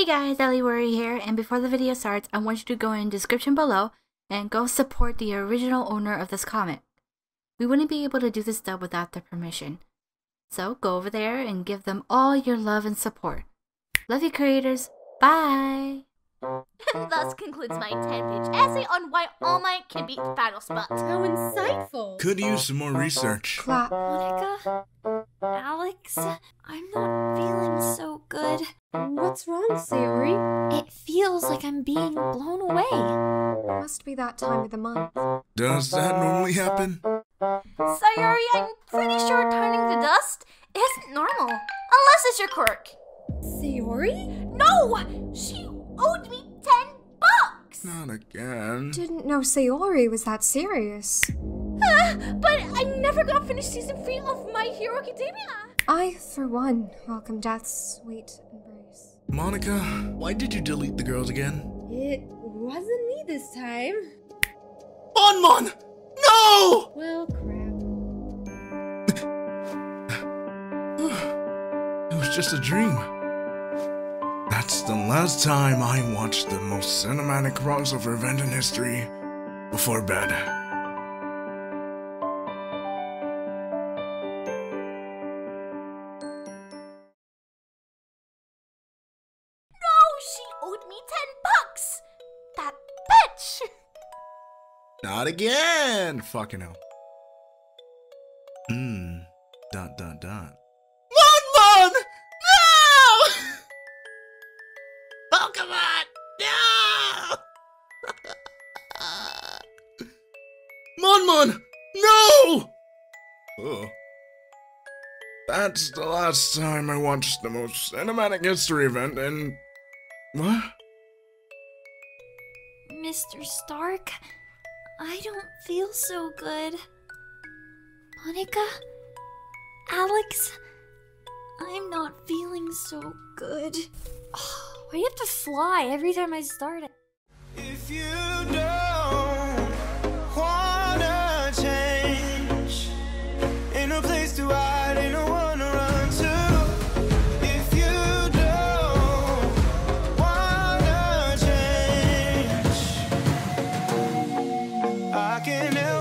Hey guys, Ellie Worry here, and before the video starts, I want you to go in the description below and go support the original owner of this comic. We wouldn't be able to do this stuff without their permission. So go over there and give them all your love and support. Love you creators. Bye! Thus concludes my 10-page essay on why All Might can beat Battle Spot. How insightful! Could use some more research. Clap. Monika? Alex? I'm not feeling so good. What's wrong, Sayori? It feels like I'm being blown away. It Must be that time of the month. Does that normally happen? Sayori, I'm pretty sure turning to dust isn't normal. Unless it's your quirk. Sayori? No! She owed me 10 bucks! Not again. Didn't know Sayori was that serious. Ah, but I never got finished season 3 of My Hero Academia! I, for one, welcome death's sweet embrace. Monika, why did you delete the girls again? It wasn't me this time. Mon Monmon! No! Well, crap. It was just a dream. That's the last time I watched the most cinematic crossover event in history before bed. Owed me 10 bucks! That bitch! Not again! Fucking hell. Mmm. Dot dot dot. Monmon! No! Pokemon! No! Monmon! No! Oh. That's the last time I watched the most cinematic history event in. What? Mr. Stark, I don't feel so good. Monika? Alex? I'm not feeling so good. Why do you have to fly every time I start it? If you know can help